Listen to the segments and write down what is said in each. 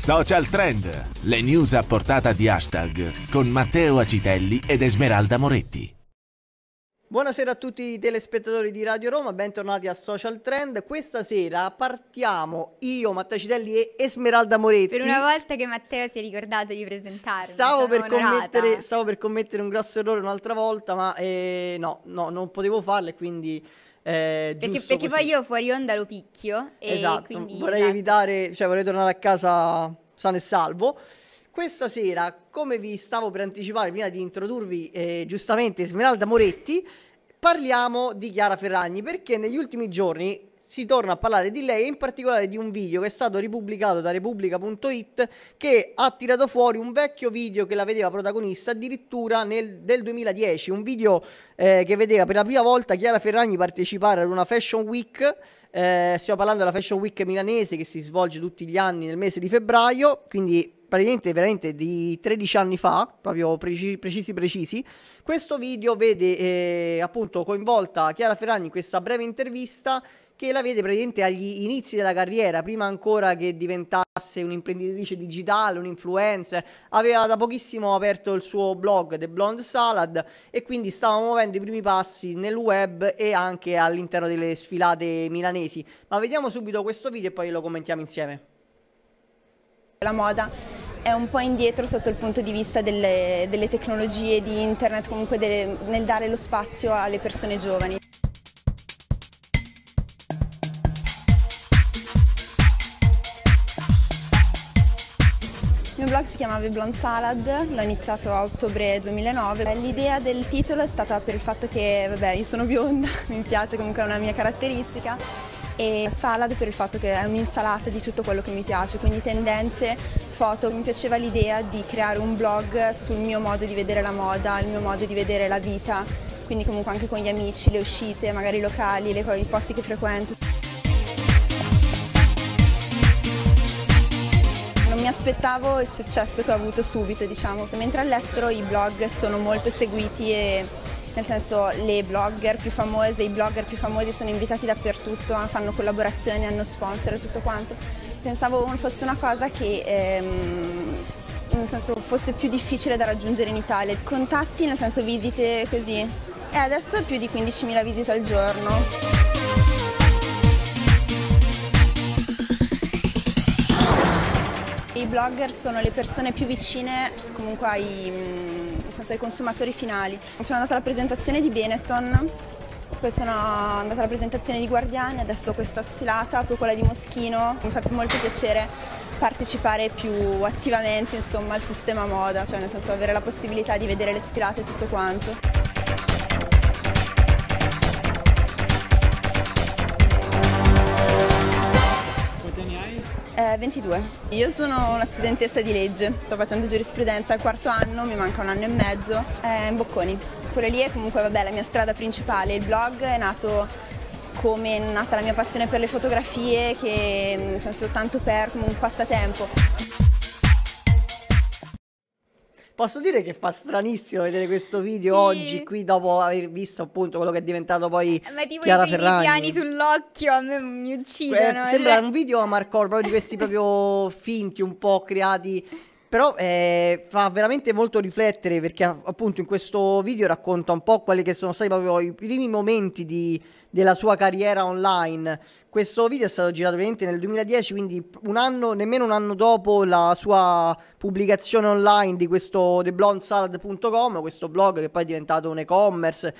Social Trend, le news a portata di hashtag con Matteo Acitelli ed Esmeralda Moretti. Buonasera a tutti i telespettatori di Radio Roma, bentornati a Social Trend. Questa sera partiamo io, Matteo Citelli e Esmeralda Moretti. Per una volta che Matteo si è ricordato di presentarmi. Stavo per, commettere, stavo per commettere un grosso errore un'altra volta, ma eh, no, no, non potevo farlo e quindi... Eh, perché, perché poi io fuori onda lo picchio. esatto, vorrei esatto. evitare, cioè vorrei tornare a casa sano e salvo. Questa sera, come vi stavo per anticipare prima di introdurvi eh, giustamente Smeralda Moretti, parliamo di Chiara Ferragni perché negli ultimi giorni si torna a parlare di lei e in particolare di un video che è stato ripubblicato da Repubblica.it che ha tirato fuori un vecchio video che la vedeva protagonista addirittura nel, del 2010, un video eh, che vedeva per la prima volta Chiara Ferragni partecipare ad una Fashion Week, eh, stiamo parlando della Fashion Week milanese che si svolge tutti gli anni nel mese di febbraio, quindi praticamente veramente di 13 anni fa, proprio preci- precisi precisi, questo video vede eh, appunto coinvolta Chiara Ferragni in questa breve intervista che la vede praticamente agli inizi della carriera, prima ancora che diventasse un'imprenditrice digitale, un influencer, aveva da pochissimo aperto il suo blog The Blonde Salad e quindi stava muovendo i primi passi nel web e anche all'interno delle sfilate milanesi. Ma vediamo subito questo video e poi lo commentiamo insieme. La moda è un po' indietro sotto il punto di vista delle, delle tecnologie di internet, comunque delle, nel dare lo spazio alle persone giovani. Blog si chiama The Blonde Salad, l'ho iniziato a ottobre 2009. L'idea del titolo è stata per il fatto che, vabbè, io sono bionda, mi piace comunque è una mia caratteristica e salad per il fatto che è un'insalata di tutto quello che mi piace, quindi tendenze, foto. Mi piaceva l'idea di creare un blog sul mio modo di vedere la moda, il mio modo di vedere la vita, quindi comunque anche con gli amici, le uscite, magari i locali, i posti che frequento. Aspettavo il successo che ho avuto subito, diciamo, mentre all'estero i blog sono molto seguiti e nel senso le blogger più famose, i blogger più famosi sono invitati dappertutto, fanno collaborazioni, hanno sponsor e tutto quanto. Pensavo fosse una cosa che ehm, nel senso fosse più difficile da raggiungere in Italia. Contatti, nel senso visite così. E adesso più di 15.000 visite al giorno. I blogger sono le persone più vicine comunque ai, mm, ai consumatori finali. Sono andata alla presentazione di Benetton, poi sono andata alla presentazione di Guardiani, adesso questa sfilata, poi quella di Moschino. Mi fa molto piacere partecipare più attivamente insomma, al sistema moda, cioè nel senso avere la possibilità di vedere le sfilate e tutto quanto. 22. Io sono una studentessa di legge, sto facendo giurisprudenza al quarto anno, mi manca un anno e mezzo, eh, in Bocconi. Pure lì è comunque vabbè, la mia strada principale, il blog è nato come è nata la mia passione per le fotografie, che nel senso tanto per come un passatempo. Posso dire che fa stranissimo vedere questo video sì. oggi qui dopo aver visto appunto quello che è diventato poi eh, Ma tipo Chiara i Ferragni. piani sull'occhio a me mi uccidono. Eh, sembra cioè un video a Marco proprio di questi proprio finti un po' creati però eh, fa veramente molto riflettere perché appunto in questo video racconta un po' quelli che sono stati proprio i primi momenti di, della sua carriera online. Questo video è stato girato ovviamente nel 2010, quindi un anno, nemmeno un anno dopo la sua pubblicazione online di questo theblondsalad.com, questo blog che poi è diventato un e-commerce,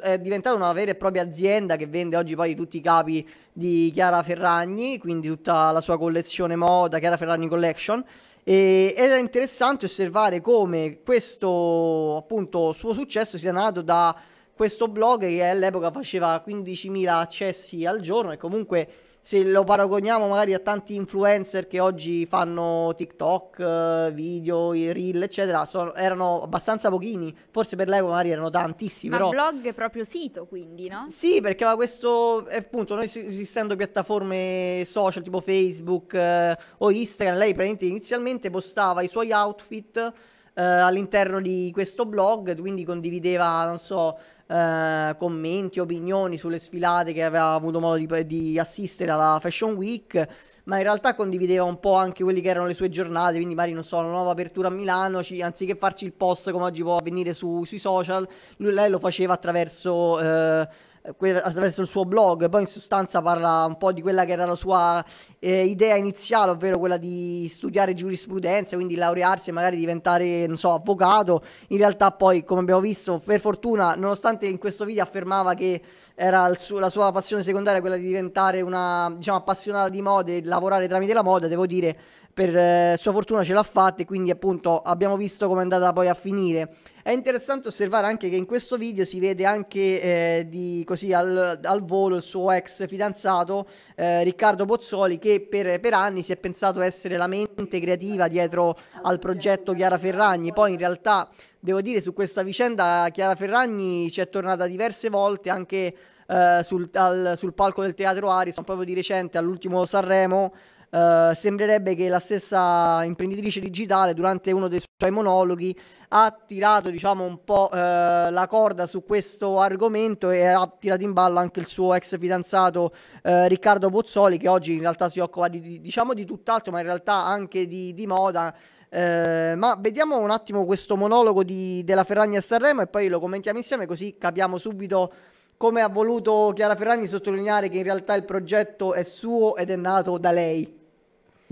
è diventato una vera e propria azienda che vende oggi poi tutti i capi di Chiara Ferragni, quindi tutta la sua collezione moda, Chiara Ferragni Collection. E, ed è interessante osservare come questo appunto suo successo sia nato da questo blog che all'epoca faceva 15.000 accessi al giorno e comunque se lo paragoniamo magari a tanti influencer che oggi fanno TikTok, eh, video, reel, eccetera, sono, erano abbastanza pochini. Forse per lei magari erano tantissimi. Ma però... blog è proprio sito, quindi, no? Sì, perché ma questo, appunto, noi esistendo piattaforme social tipo Facebook eh, o Instagram, lei praticamente inizialmente postava i suoi outfit eh, all'interno di questo blog, quindi condivideva, non so, eh, commenti, opinioni sulle sfilate che aveva avuto modo di, di assistere alla Fashion Week ma in realtà condivideva un po' anche quelli che erano le sue giornate, quindi magari non so, una nuova apertura a Milano, ci, anziché farci il post come oggi può avvenire su, sui social, lui, lei lo faceva attraverso... Eh, attraverso il suo blog, poi in sostanza parla un po' di quella che era la sua eh, idea iniziale, ovvero quella di studiare giurisprudenza, quindi laurearsi e magari diventare, non so, avvocato. In realtà poi, come abbiamo visto, per fortuna, nonostante in questo video affermava che era su- la sua passione secondaria quella di diventare una, diciamo, appassionata di mode e lavorare tramite la moda, devo dire, per eh, sua fortuna ce l'ha fatta e quindi appunto abbiamo visto come è andata poi a finire. È interessante osservare anche che in questo video si vede anche eh, di, così al, al, volo il suo ex fidanzato eh, Riccardo Pozzoli che per, per, anni si è pensato essere la mente creativa dietro al progetto Chiara Ferragni, poi in realtà devo dire su questa vicenda Chiara Ferragni ci è tornata diverse volte anche eh, sul, al, sul palco del Teatro Aris, proprio di recente all'ultimo Sanremo Uh, sembrerebbe che la stessa imprenditrice digitale durante uno dei suoi monologhi ha tirato diciamo un po' uh, la corda su questo argomento e ha tirato in ballo anche il suo ex fidanzato uh, Riccardo Pozzoli che oggi in realtà si occupa di, diciamo di tutt'altro ma in realtà anche di, di moda. Ma vediamo un attimo questo monologo di, della Ferragni a Sanremo e poi lo commentiamo insieme così capiamo subito come ha voluto Chiara Ferragni sottolineare che in realtà il progetto è suo ed è nato da lei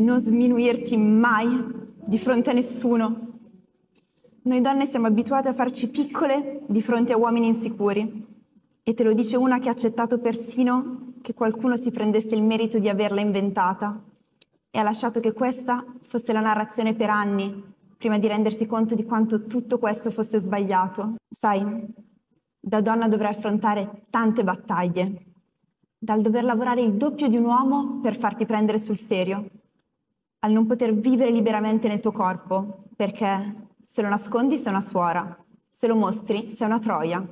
non sminuirti mai di fronte a nessuno. Noi donne siamo abituate a farci piccole di fronte a uomini insicuri e te lo dice una che ha accettato persino che qualcuno si prendesse il merito di averla inventata e ha lasciato che questa fosse la narrazione per anni prima di rendersi conto di quanto tutto questo fosse sbagliato. Sai, da donna dovrai affrontare tante battaglie, dal dover lavorare il doppio di un uomo per farti prendere sul serio al non poter vivere liberamente nel tuo corpo, perché se lo nascondi sei una suora, se lo mostri sei una troia.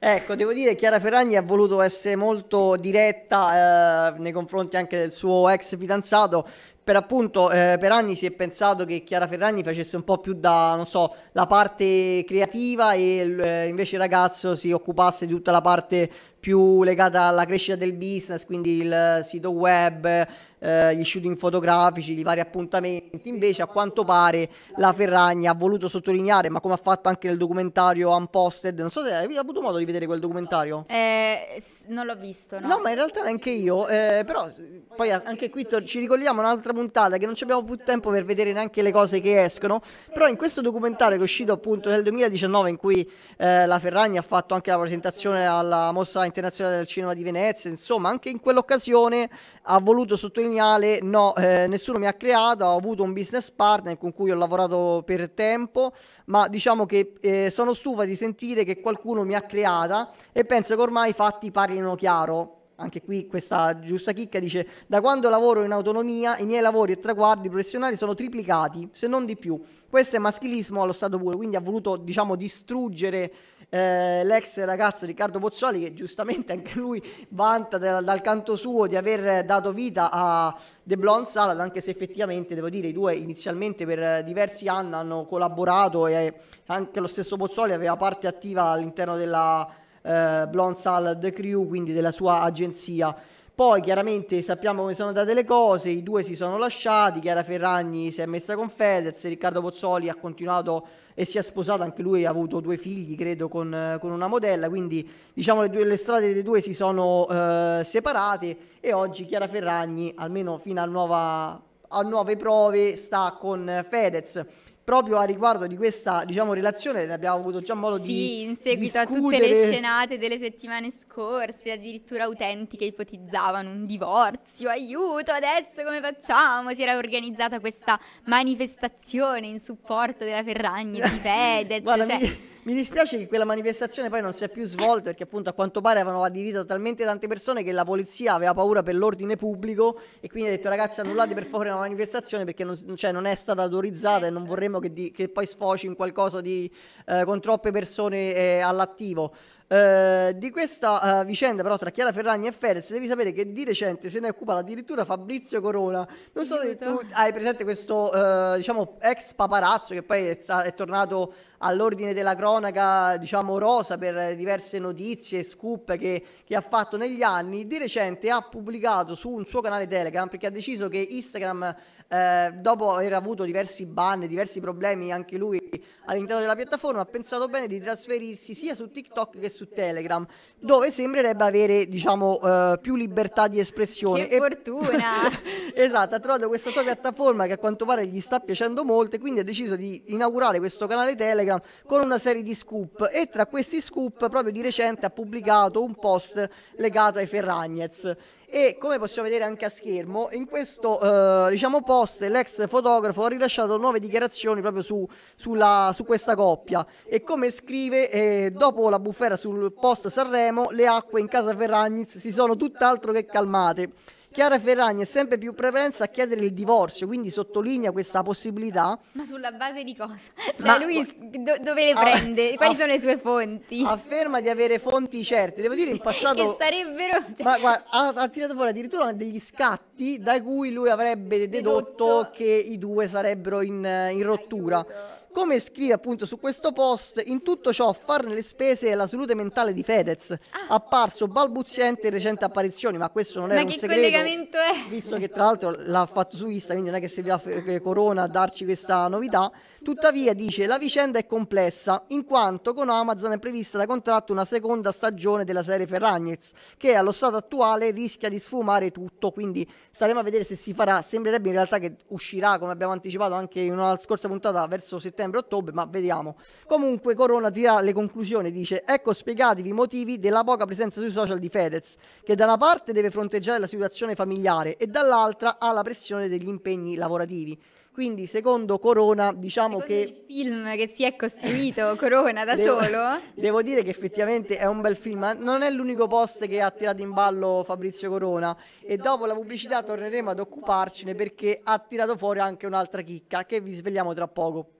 Ecco, devo dire che Chiara Ferragni ha voluto essere molto diretta eh, nei confronti anche del suo ex fidanzato. Per appunto, eh, per anni si è pensato che Chiara Ferragni facesse un po' più da, non so, la parte creativa e eh, invece il ragazzo si occupasse di tutta la parte più legata alla crescita del business, quindi il sito web, eh, gli shooting fotografici, di vari appuntamenti. Invece, a quanto pare, la Ferragni ha voluto sottolineare, ma come ha fatto anche nel documentario Unposted, non so se hai avuto modo di vedere quel documentario. Eh, non l'ho visto, no? No, ma in realtà neanche io, eh, però poi anche qui ci ricolliamo un'altra puntata che non abbiamo più tempo per vedere neanche le cose che escono, però in questo documentario che è uscito appunto nel 2019 in cui eh, la Ferragni ha fatto anche la presentazione alla Mostra Internazionale del Cinema di Venezia, insomma anche in quell'occasione ha voluto sottolineare no, eh, nessuno mi ha creato, ho avuto un business partner con cui ho lavorato per tempo, ma diciamo che eh, sono stufa di sentire che qualcuno mi ha creata e penso che ormai i fatti parlino chiaro. Anche qui questa giusta chicca dice da quando lavoro in autonomia i miei lavori e traguardi professionali sono triplicati, se non di più. Questo è maschilismo allo stato puro, quindi ha voluto diciamo distruggere eh, l'ex ragazzo Riccardo Pozzoli che giustamente anche lui vanta dal, dal canto suo di aver dato vita a The Blonde Salad anche se effettivamente devo dire i due inizialmente per diversi anni hanno collaborato e anche lo stesso Pozzoli aveva parte attiva all'interno della eh, Blonde Salad Crew quindi della sua agenzia poi chiaramente sappiamo come sono andate le cose, i due si sono lasciati, Chiara Ferragni si è messa con Fedez, Riccardo Pozzoli ha continuato e si è sposato, anche lui ha avuto due figli credo con, con una modella, quindi diciamo le, due, le strade dei due si sono eh, separate e oggi Chiara Ferragni, almeno fino a, nuova, a nuove prove, sta con Fedez proprio a riguardo di questa diciamo, relazione ne abbiamo avuto già modo sì, di Sì, in seguito discutere. a tutte le scenate delle settimane scorse, addirittura utenti che ipotizzavano un divorzio, aiuto, adesso come facciamo? Si era organizzata questa manifestazione in supporto della Ferragni, di Fedez, Guarda, cioè... mi, mi dispiace che quella manifestazione poi non si è più svolta perché appunto a quanto pare avevano adibito talmente tante persone che la polizia aveva paura per l'ordine pubblico e quindi ha detto ragazzi annullate per favore la manifestazione perché non, cioè, non è stata autorizzata e non vorremmo che, di, che poi sfoci in qualcosa di, eh, con troppe persone eh, all'attivo. Eh, di questa uh, vicenda però tra Chiara Ferragni e Fedez devi sapere che di recente se ne è occupato addirittura Fabrizio Corona. Non so se tu hai presente questo uh, diciamo ex paparazzo che poi è, è, tornato all'ordine della cronaca diciamo rosa per diverse notizie scoop che, che ha fatto negli anni. Di recente ha pubblicato su un suo canale Telegram perché ha deciso che Instagram eh, dopo aver avuto diversi ban, diversi problemi anche lui all'interno della piattaforma, ha pensato bene di trasferirsi sia su TikTok che su Telegram, dove sembrerebbe avere diciamo eh, più libertà di espressione. Che e... fortuna! esatto, ha trovato questa sua piattaforma che a quanto pare gli sta piacendo molto e quindi ha deciso di inaugurare questo canale Telegram con una serie di scoop e tra questi scoop proprio di recente ha pubblicato un post legato ai Ferragnez e come possiamo vedere anche a schermo in questo eh, diciamo post l'ex fotografo ha rilasciato nuove dichiarazioni proprio su, sulla, su questa coppia. E come scrive eh, dopo la bufera sul post Sanremo le acque in casa Ferragnez si sono tutt'altro che calmate Chiara Ferragni è sempre più prepensa a chiedere il divorzio, quindi sottolinea questa possibilità. Ma sulla base di cosa? Cioè Ma, lui do, dove le prende? Quali aff- sono le sue fonti? Afferma di avere fonti certe. Devo dire in passato... che sarebbero... Cioè... Ma guarda, ha, ha, tirato fuori addirittura degli scatti da cui lui avrebbe dedotto, dedotto... che i due sarebbero in, in rottura. Aiuto. Come scrive appunto su questo post, in tutto ciò farne le spese è la salute mentale di Fedez, ah. apparso balbuziente in recenti apparizioni, ma questo non è un segreto. Ma che collegamento è? Visto che tra l'altro l'ha fatto su Instagram, quindi non è che serviva Corona a darci questa novità. Tuttavia, dice, la vicenda è complessa, in quanto con Amazon è prevista da contratto una seconda stagione della serie Ferragnez, che allo stato attuale rischia di sfumare tutto, quindi staremo a vedere se si farà. Sembrerebbe in realtà che uscirà, come abbiamo anticipato anche in una scorsa puntata, verso settembre-ottobre, ma vediamo. Comunque Corona tira le conclusioni, dice, ecco spiegatevi i motivi della poca presenza sui social di Fedez, che da una parte deve fronteggiare la situazione familiare e dall'altra ha la pressione degli impegni lavorativi. Quindi secondo Corona diciamo secondo che... Il film che si è costruito Corona da devo, solo? Devo dire che effettivamente è un bel film, ma non è l'unico post che ha tirato in ballo Fabrizio Corona e dopo la pubblicità torneremo ad occuparcene perché ha tirato fuori anche un'altra chicca che vi svegliamo tra poco.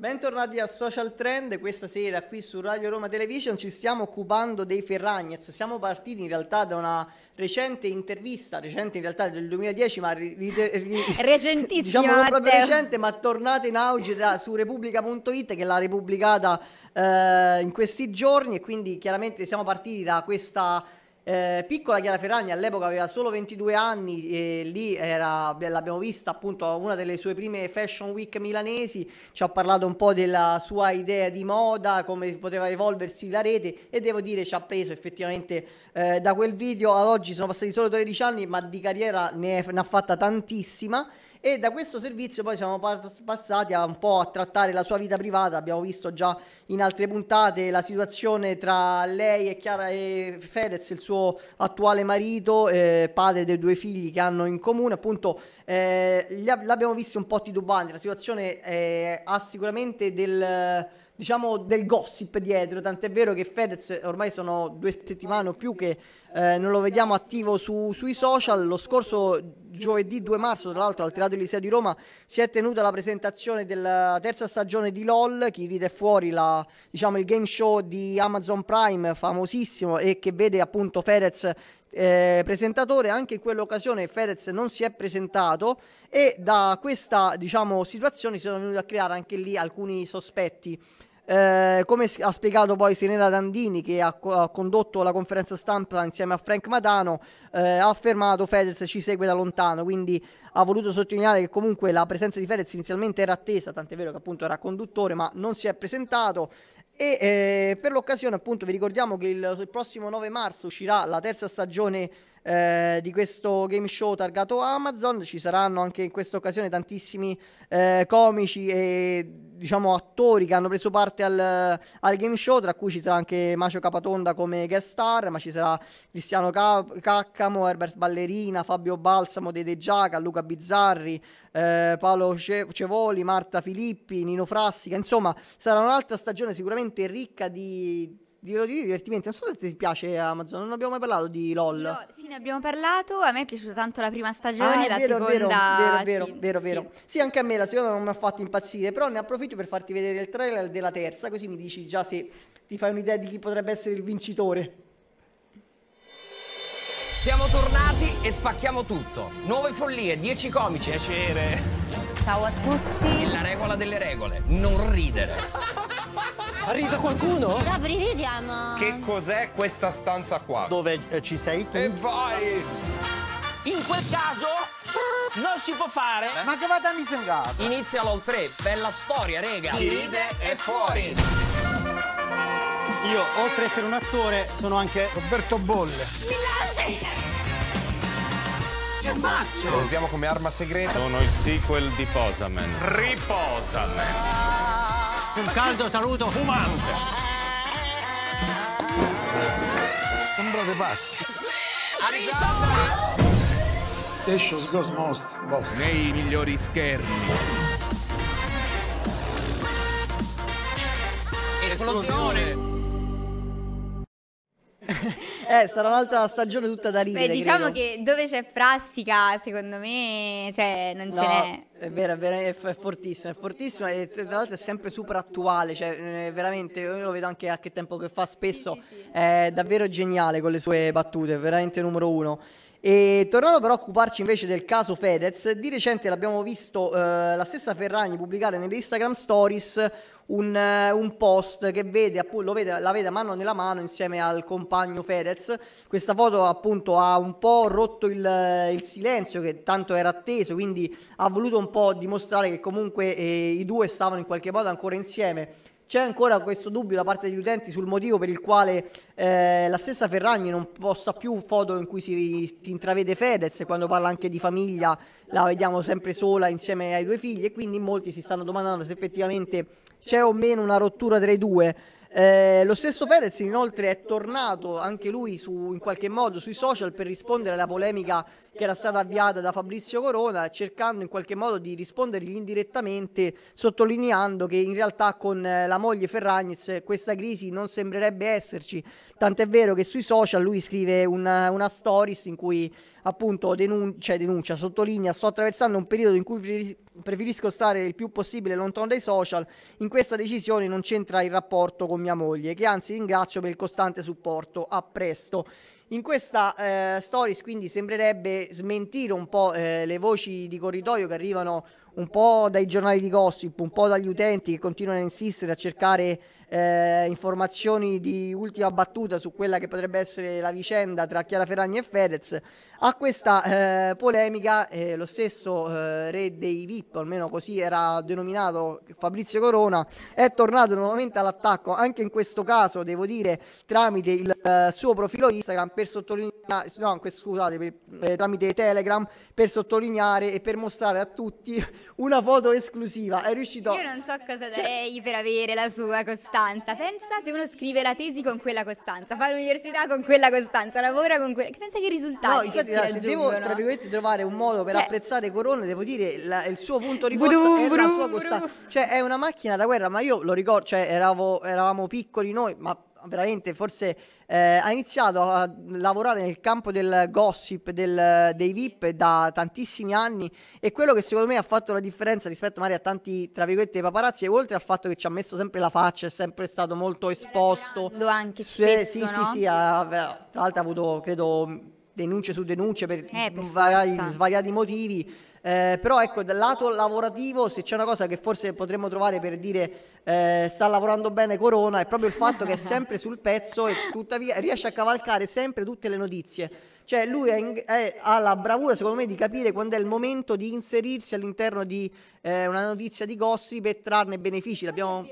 Bentornati a Social Trend, questa sera qui su Radio Roma Television ci stiamo occupando dei Ferragnez, siamo partiti in realtà da una recente intervista, recente in realtà del 2010 ma ri, ri, ri, recentissima diciamo non proprio recente ma tornata in auge da, su Repubblica.it che l'ha ripubblicata eh, in questi giorni e quindi chiaramente siamo partiti da questa eh, piccola Chiara Ferragni all'epoca aveva solo 22 anni e lì era, l'abbiamo vista appunto a una delle sue prime fashion week milanesi, ci ha parlato un po' della sua idea di moda, come poteva evolversi la rete e devo dire ci ha preso effettivamente eh, da quel video. Ad oggi sono passati solo 13 anni ma di carriera ne, ha fatta tantissima e da questo servizio poi siamo passati a un po' a trattare la sua vita privata, abbiamo visto già in altre puntate la situazione tra lei e Chiara e Fedez, il suo attuale marito, eh, padre dei due figli che hanno in comune, appunto eh, l'abbiamo visto un po' titubanti, la situazione eh, ha sicuramente del diciamo del gossip dietro, tant'è vero che Fedez ormai sono due settimane o più che eh, non lo vediamo attivo su, sui social, lo scorso giovedì 2 marzo tra l'altro al Teatro Eliseo di Roma si è tenuta la presentazione della terza stagione di LOL, chi ride fuori la, diciamo, il game show di Amazon Prime famosissimo e che vede appunto Fedez eh, presentatore, anche in quell'occasione Fedez non si è presentato e da questa diciamo, situazione si sono venuti a creare anche lì alcuni sospetti. Eh, come ha spiegato poi Serena Dandini che ha, ha, condotto la conferenza stampa insieme a Frank Madano, eh, ha affermato Fedez ci segue da lontano, quindi ha voluto sottolineare che comunque la presenza di Fedez inizialmente era attesa, tant'è vero che appunto era conduttore ma non si è presentato. E eh, per l'occasione appunto vi ricordiamo che il, il prossimo 9 marzo uscirà la terza stagione eh, di questo game show targato Amazon. Ci saranno anche in questa occasione tantissimi eh, comici e diciamo attori che hanno preso parte al, al, game show, tra cui ci sarà anche Macio Capatonda come guest star, ma ci sarà Cristiano Caccamo, Herbert Ballerina, Fabio Balsamo, Dede Giaca, Luca Bizzarri, eh, Paolo Cevoli, Marta Filippi, Nino Frassica, insomma sarà un'altra stagione sicuramente ricca di di, di divertimenti. Non so se ti piace Amazon, non abbiamo mai parlato di LOL. No, sì, ne abbiamo parlato. A me è piaciuta tanto la prima stagione, ah, la vero, seconda. Vero, vero, vero, sì, vero, vero. Sì. sì, anche a me la seconda non mi ha fatto impazzire, però ne approfitto per farti vedere il trailer della terza, così mi dici già se ti fai un'idea di chi potrebbe essere il vincitore. Siamo tornati e spacchiamo tutto. Nuove follie, 10 comici. Piacere. Ciao a tutti. E la regola delle regole, non ridere. Ha riso qualcuno? Però brividiamo. Che cos'è questa stanza qua? Dove eh, ci sei tu? E vai! In quel caso non si può fare. Ma che vada mi sengato? Inizia l'all 3, bella storia, rega. Chi ride è fuori. Io, oltre ad essere un attore, sono anche Roberto Bolle. Lo usiamo come arma segreta. Sono il sequel di Posaman. Riposaman. Un caldo saluto fumante. Sembrate pazzi. Tescios Ghost Most. Most. Nei migliori schermi. Esplosione. Eh, sarà un'altra stagione tutta da ridere. Beh, diciamo credo. che dove c'è Frassica, secondo me, cioè, non ce No, n'è. è vero, è, vero, è, f- è fortissimo, è fortissimo e tra l'altro è sempre super attuale, cioè eh, veramente, io lo vedo anche a che tempo che fa spesso, è davvero geniale con le sue battute, è veramente numero uno. E tornando però a occuparci invece del caso Fedez, di recente l'abbiamo visto eh, la stessa Ferragni pubblicare nelle Instagram Stories un, eh, un post che vede, appunto, vede, la vede mano nella mano insieme al compagno Fedez. Questa foto appunto ha un po' rotto il, il silenzio che tanto era atteso, quindi ha voluto un po' dimostrare che comunque eh, i due stavano in qualche modo ancora insieme. C'è ancora questo dubbio da parte degli utenti sul motivo per il quale eh, la stessa Ferragni non possa più foto in cui si, si intravede Fedez, quando parla anche di famiglia la vediamo sempre sola insieme ai due figli e quindi molti si stanno domandando se effettivamente c'è o meno una rottura tra i due. Eh, lo stesso Fedez inoltre è tornato anche lui su, in qualche modo sui social per rispondere alla polemica che era stata avviata da Fabrizio Corona cercando in qualche modo di rispondergli indirettamente sottolineando che in realtà con eh, la moglie Ferragnez questa crisi non sembrerebbe esserci. Tant'è vero che sui social lui scrive una, una stories in cui appunto denuncia, denuncia, sottolinea sto attraversando un periodo in cui preferis- preferisco stare il più possibile lontano dai social. In questa decisione non c'entra il rapporto con mia moglie che anzi ringrazio per il costante supporto. A presto in questa eh, stories quindi sembrerebbe smentire un po' eh, le voci di corridoio che arrivano un po' dai giornali di gossip, un po' dagli utenti che continuano a insistere a cercare eh, informazioni di ultima battuta su quella che potrebbe essere la vicenda tra Chiara Ferragni e Fedez. A questa eh, polemica eh, lo stesso eh, re dei VIP, almeno così era denominato Fabrizio Corona, è tornato nuovamente all'attacco, anche in questo caso devo dire tramite il eh, suo profilo Instagram per sottolineare, no, scusate, per- eh, tramite Telegram per sottolineare e per mostrare a tutti una foto esclusiva. È riuscito Io non so cosa Cioè- darei per avere la sua costanza. Pensa se uno scrive la tesi con quella costanza, fa l'università con quella costanza, lavora con quella. Pensa che risultati. No, infatti, dai, se devo tra virgolette trovare un modo per Cioè- apprezzare Corona, devo dire la- il suo punto di forza Brum, è la brum, sua brum. costanza. Cioè, è una macchina da guerra, ma io lo ricordo, cioè, eravo- eravamo piccoli noi, ma veramente forse eh, ha iniziato a lavorare nel campo del gossip del- dei VIP da tantissimi anni e quello che secondo me ha fatto la differenza rispetto magari a tanti tra virgolette paparazzi è oltre al fatto che ci ha messo sempre la faccia è sempre stato molto esposto Lo anche sì, spesso, sì, sì, no? sì, ha- tra l'altro ha avuto credo denunce su denunce per, Eh, per vari- svariati motivi. Eh, però ecco dal lato lavorativo se c'è una cosa che forse potremmo trovare per dire eh, sta lavorando bene Corona è proprio il fatto che è sempre sul pezzo e tuttavia riesce a cavalcare sempre tutte le notizie. Cioè lui in- è- ha la bravura secondo me di capire quando è il momento di inserirsi all'interno di eh, una notizia di gossip e trarne benefici. L'abbiamo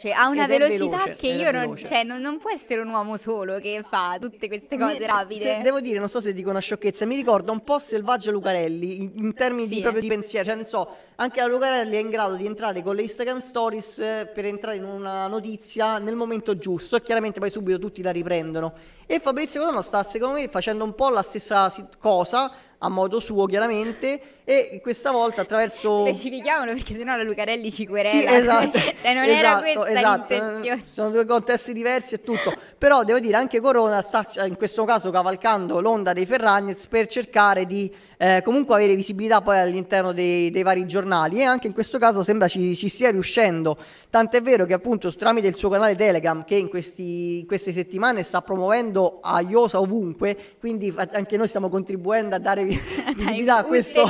Cioè, ha una velocità veloce, che io non, cioè, non, non può essere un uomo solo che fa tutte queste cose Mi- rapide. se- devo dire, non so se dico una sciocchezza, mi ricorda un po' Selvaggio Lucarelli in, in termini Sì. di proprio di pensiero, cioè non so, anche la Lucarelli è in grado di entrare con le Instagram stories eh, per entrare in una notizia nel momento giusto e chiaramente poi subito tutti la riprendono. E Fabrizio Corona sta secondo me facendo un po' la stessa cosa, a modo suo chiaramente e questa volta attraverso specifichiamolo perché sennò la Lucarelli ci querela. Sì, esatto, cioè non esatto, era questa esatto. l'intenzione sono due contesti diversi e tutto. Però devo dire anche Corona sta in questo caso cavalcando l'onda dei Ferragnez per cercare di eh, comunque avere visibilità poi all'interno dei, dei, vari giornali. E anche in questo caso sembra ci, ci stia riuscendo. Tant'è vero che appunto tramite il suo canale Telegram che in questi, queste settimane sta promuovendo a Iosa ovunque quindi anche noi stiamo contribuendo a dare visibilità a questo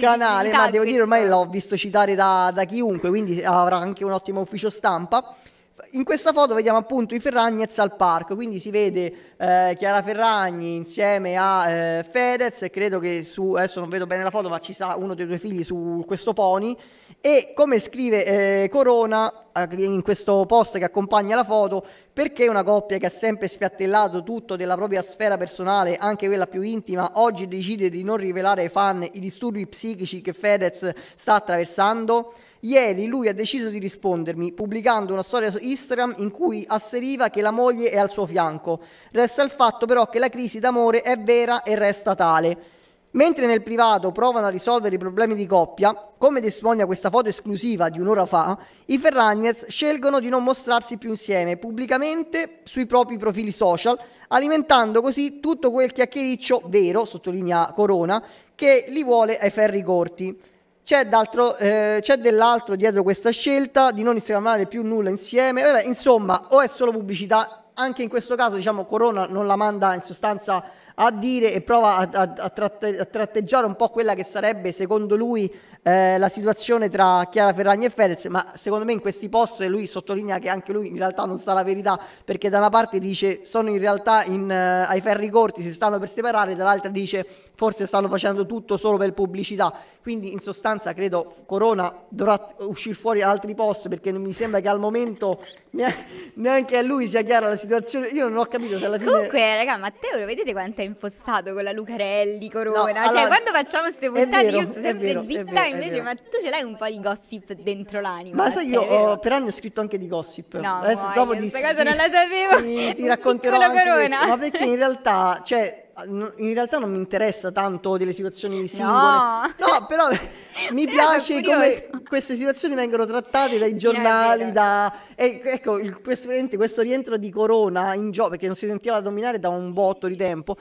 canale, ma devo dire ormai l'ho visto citare da, da chiunque, quindi avrà anche un ottimo ufficio stampa. In questa foto vediamo appunto i Ferragnez al parco, quindi si vede eh, Chiara Ferragni insieme a eh, Fedez e credo che su, adesso non vedo bene la foto, ma ci sta uno dei due figli su questo pony e come scrive eh, Corona in questo post che accompagna la foto, perché una coppia che ha sempre spiattellato tutto della propria sfera personale, anche quella più intima, oggi decide di non rivelare ai fan i disturbi psichici che Fedez sta attraversando? Ieri lui ha deciso di rispondermi pubblicando una storia su Instagram in cui asseriva che la moglie è al suo fianco. Resta il fatto però che la crisi d'amore è vera e resta tale. Mentre nel privato provano a risolvere i problemi di coppia, come testimonia questa foto esclusiva di un'ora fa, i Ferragnez scelgono di non mostrarsi più insieme pubblicamente sui propri profili social, alimentando così tutto quel chiacchiericcio vero, sottolinea Corona, che li vuole ai ferri corti. C'è, eh, c'è, dell'altro dietro questa scelta di non instagrammare più nulla insieme. Vabbè, insomma, o è solo pubblicità, anche in questo caso, diciamo, Corona non la manda in sostanza a dire e prova a, a, a, tratte, a tratteggiare un po' quella che sarebbe, secondo lui, eh, la situazione tra Chiara Ferragni e Fedez, ma secondo me in questi post lui sottolinea che anche lui in realtà non sa la verità, perché da una parte dice sono in realtà in, uh, ai ferri corti, si stanno per separare, dall'altra dice forse stanno facendo tutto solo per pubblicità, quindi in sostanza credo Corona dovrà uscire fuori altri post perché non mi sembra che al momento neanche a lui sia chiara la situazione, io non ho capito se alla fine... Comunque raga, Matteo lo vedete quanto è infossato con la Lucarelli, Corona, no, cioè allora, quando facciamo queste puntate vero, io sto sempre vero, zitta invece, ma tu ce l'hai un po' di gossip dentro l'anima. Ma sai, io ho, per anni ho scritto anche di gossip. No, Adesso muoio, dopo di, cosa non la sapevo. Ti, ti racconterò anche questo, ma perché in realtà, cioè, in realtà non mi interessa tanto delle situazioni singole. No, no però mi però piace come queste situazioni vengono trattate dai giornali, da... E, ecco, il, questo, questo rientro di Corona in gioco, perché non si sentiva dominare da un botto di tempo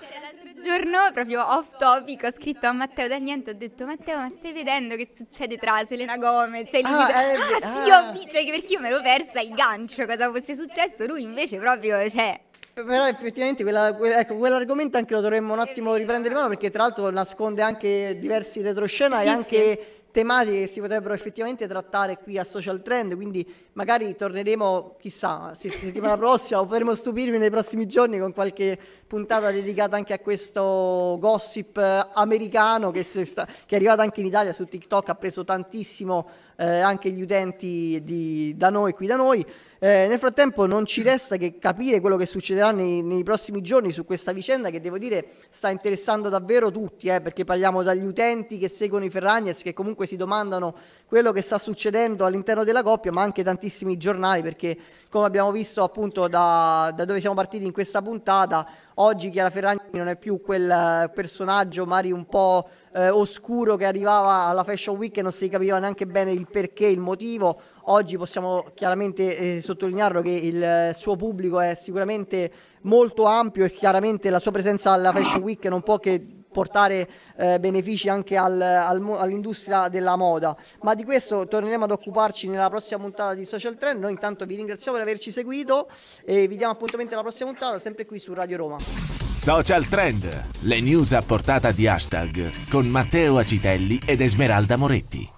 giorno, proprio off topic, ho scritto a Matteo da niente, ho detto Matteo ma stai vedendo che succede tra Selena Gomez e ah, eh, ah, sì, ho visto, cioè, perché io me l'ho persa il gancio, cosa fosse successo, lui invece proprio, cioè... Però effettivamente quella, quella, ecco, quell'argomento anche lo dovremmo un attimo riprendere in mano perché tra l'altro nasconde anche diversi retroscena sì, e anche... Sì tematiche che si potrebbero effettivamente trattare qui a Social Trend, quindi magari torneremo, chissà, se settimana prossima o potremo stupirvi nei prossimi giorni con qualche puntata dedicata anche a questo gossip americano che, sta, che è arrivato anche in Italia su TikTok, ha preso tantissimo eh, anche gli utenti di, da noi, qui da noi. Eh, nel frattempo non ci resta che capire quello che succederà nei, nei, prossimi giorni su questa vicenda che devo dire sta interessando davvero tutti, eh, perché parliamo dagli utenti che seguono i Ferragnez, che comunque si domandano quello che sta succedendo all'interno della coppia, ma anche tantissimi giornali, perché come abbiamo visto appunto da, da dove siamo partiti in questa puntata, oggi Chiara Ferragni non è più quel personaggio magari un po' eh, oscuro che arrivava alla Fashion Week e non si capiva neanche bene il perché, il motivo. Oggi possiamo chiaramente eh, sottolinearlo che il suo pubblico è sicuramente molto ampio e chiaramente la sua presenza alla Fashion Week non può che portare eh, benefici anche al, al, all'industria della moda. Ma di questo torneremo ad occuparci nella prossima puntata di Social Trend. Noi intanto vi ringraziamo per averci seguito e vi diamo appuntamento alla prossima puntata, sempre qui su Radio Roma. Social Trend, le news a portata di hashtag con Matteo Acitelli ed Esmeralda Moretti.